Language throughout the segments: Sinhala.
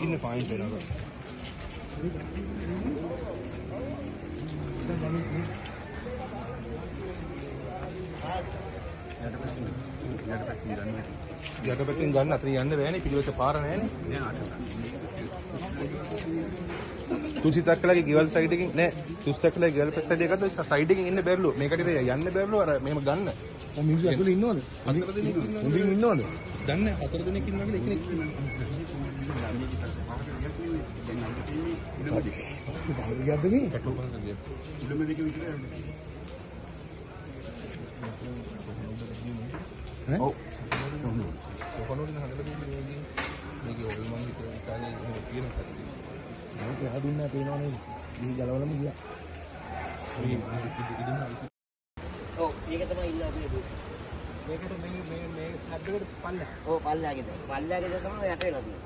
Yine faiz beraber. Thank you. යටපැත්තෙන් ගන්න අතන යන්න බෑනේ පිළිවෙත පාර නෑනේ. තුසිතක්කලගේ ගෙවල් සයිඩ් එකකින් නෑ තුසිතක්කලගේ ගෙවල් පැස් සයිඩ් එකකට සයිඩ් එකකින් ඉන්න බැරිලු. මේකට යන්න බැරිලු අර මෙහෙම ගන්න. දැන් මිනිස්සු ඇතුලේ ඉන්නවද? හතර දෙනෙක් ඉන්නවා. මුලින් ඉන්නවද? දන්නේ හතර දෙනෙක් ඉන්නවා කියලා එකෙක් ගියද්ද මේ? පෙට්‍රෝල් පහක් ගියා. ඉඩම දෙක විතරයි ඈ? ඔව් කොහොමද හදලා දෙන්නේ මේකේ ඔය මම ඉතාලියේ එහෙම කියන කතාවක්. ඒක එහා දුන්නා පේනවා නේද? ගිහි ගලවලම ගියා. ඔව් මේක තමයි ඉන්න අපි දුක. මේකට මේ මේ මේ හැද්දකට පල්ල. ඔව් පල්ලෑගේද. පල්ලෑගේද තමයි යට වෙලා තියෙන්නේ.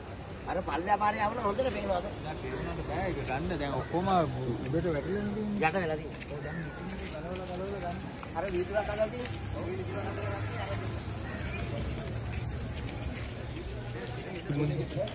අර පල්ලෑ පාරේ යවන හොඳට පේනවාද? දැන් පේන්නත් බෑ ඒක ගන්න දැන් ඔක්කොම උඩට වැටිලා තියෙන්නේ. යට වෙලා තියෙන්නේ. ගලවලා ගලවලා ගන්න. අර වීදුරක් අල්ලලා තියෙන්නේ. ඔව් වීදුරක් අල්ලලා Gracias.